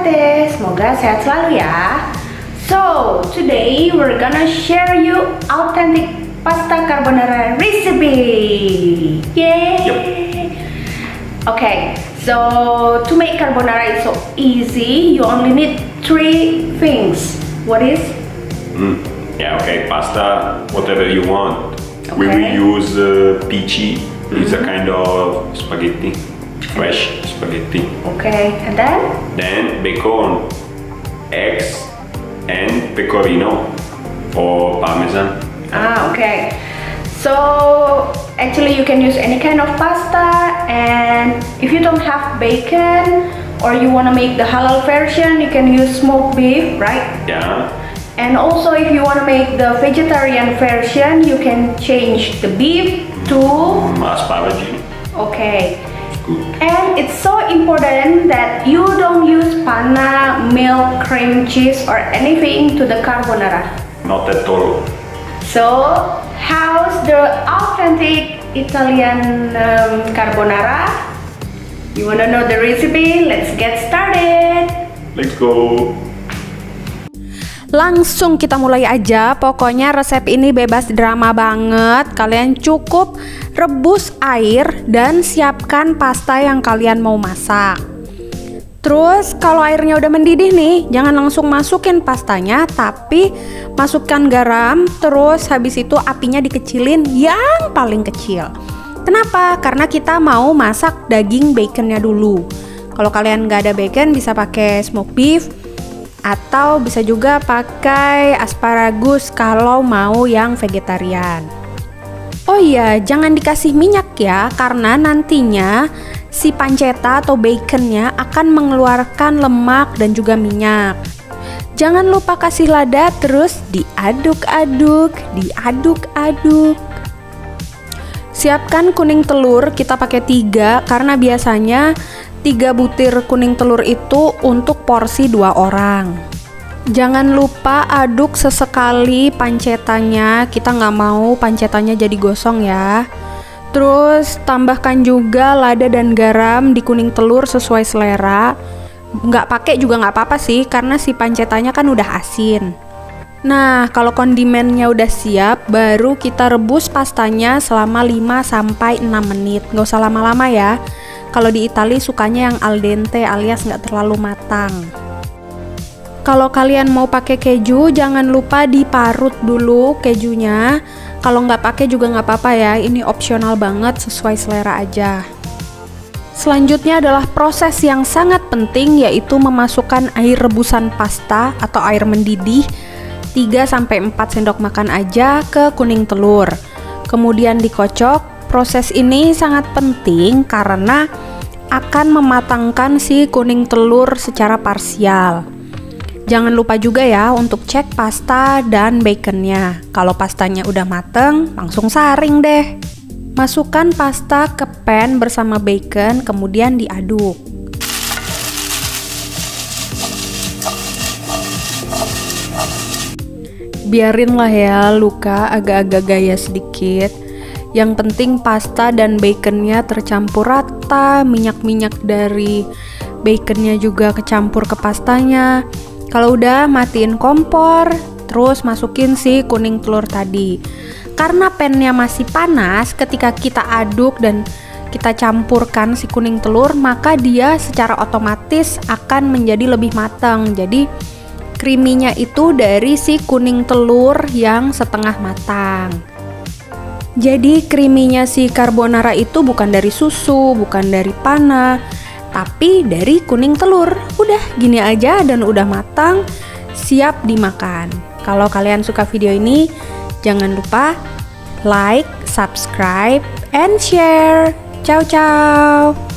Semoga sehat selalu ya. So, today we're gonna share you authentic pasta carbonara recipe. Yay! Okay, so to make carbonara is so easy. You only need three things. What is? Mm. Yeah, okay, pasta, whatever you want. We will use uh, peachy. It's a kind of spaghetti, fresh spaghetti. Okay, and then? Then bacon, eggs, and pecorino or parmesan. Ah, okay. So actually you can use any kind of pasta and if you don't have bacon or you want to make the halal version, you can use smoked beef, right? Yeah. And also if you want to make the vegetarian version, you can change the beef to Mm, asparagine. okay. And it's so important that you don't use panna, milk, cream cheese or anything to the carbonara. Not at all. So, how's the authentic Italian um, carbonara? You wanna know the recipe? Let's get started. Let's go. Langsung kita mulai aja, pokoknya resep ini bebas drama banget. Kalian cukup rebus air dan siapkan pasta yang kalian mau masak. Terus kalau airnya udah mendidih nih, jangan langsung masukin pastanya, tapi masukkan garam, terus habis itu apinya dikecilin yang paling kecil. Kenapa? Karena kita mau masak daging baconnya dulu. Kalau kalian nggak ada bacon bisa pakai smoked beef atau bisa juga pakai asparagus kalau mau yang vegetarian. Oh iya, jangan dikasih minyak ya, karena nantinya si panceta atau baconnya akan mengeluarkan lemak dan juga minyak. Jangan lupa kasih lada terus diaduk-aduk, diaduk-aduk. Siapkan kuning telur, kita pakai tiga karena biasanya tiga butir kuning telur itu untuk porsi dua orang. Jangan lupa aduk sesekali pancetanya, kita nggak mau pancetanya jadi gosong ya. Terus tambahkan juga lada dan garam di kuning telur sesuai selera. Nggak pakai juga nggak apa-apa sih, karena si pancetanya kan udah asin. Nah, kalau kondimennya udah siap, baru kita rebus pastanya selama 5-6 menit. Nggak usah lama-lama ya. Kalau di Itali sukanya yang al dente alias nggak terlalu matang. Kalau kalian mau pakai keju, jangan lupa diparut dulu kejunya. Kalau nggak pakai juga nggak apa-apa ya, ini opsional banget sesuai selera aja. Selanjutnya adalah proses yang sangat penting yaitu memasukkan air rebusan pasta atau air mendidih 3-4 sendok makan aja ke kuning telur. Kemudian dikocok. Proses ini sangat penting karena akan mematangkan si kuning telur secara parsial. Jangan lupa juga ya untuk cek pasta dan baconnya. Kalau pastanya udah mateng, langsung saring deh. Masukkan pasta ke pan bersama bacon, kemudian diaduk. Biarinlah ya luka agak-agak gaya sedikit. Yang penting pasta dan baconnya tercampur rata, minyak-minyak dari baconnya juga kecampur ke pastanya. Kalau udah matiin kompor, terus masukin si kuning telur tadi. Karena pannya masih panas, ketika kita aduk dan kita campurkan si kuning telur, maka dia secara otomatis akan menjadi lebih matang. Jadi creaminya itu dari si kuning telur yang setengah matang. Jadi creaminya si carbonara itu bukan dari susu, bukan dari panah, tapi dari kuning telur. Udah gini aja dan udah matang, siap dimakan. Kalau kalian suka video ini, jangan lupa like, subscribe, and share. Ciao ciao.